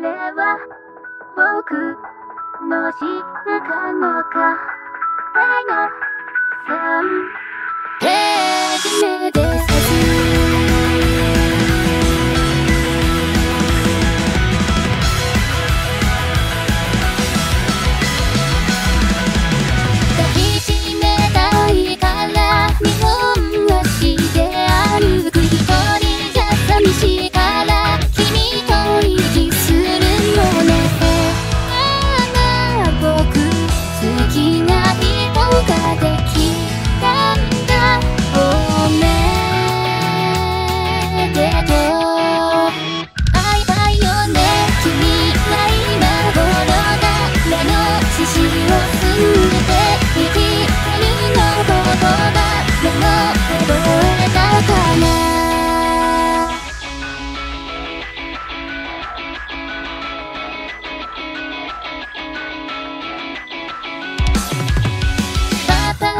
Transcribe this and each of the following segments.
れは僕の死ぬかのか愛のさん。初めで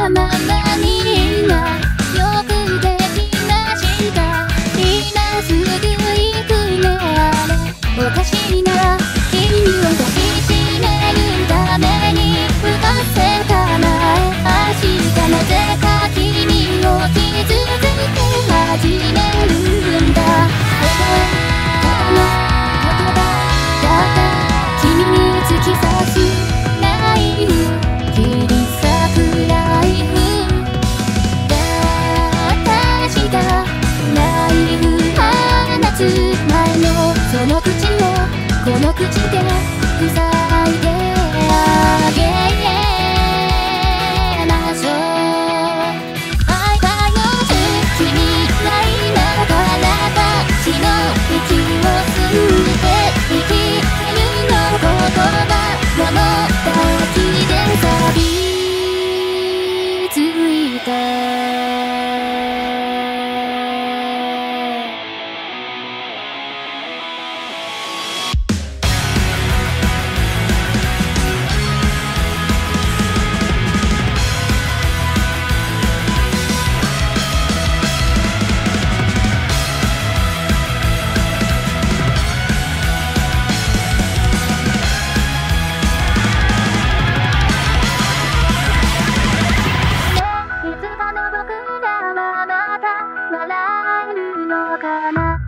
ままになよくでのかな？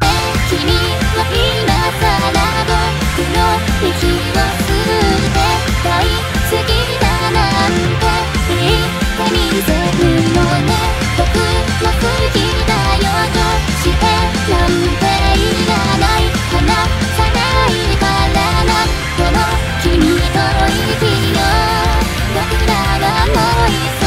君は今さら僕の息を吸って大好きだなんて。言ってみせるの。ね僕は好きだよとしてなんていらない。離さないからな。んでも君と生きよう僕らはもう一度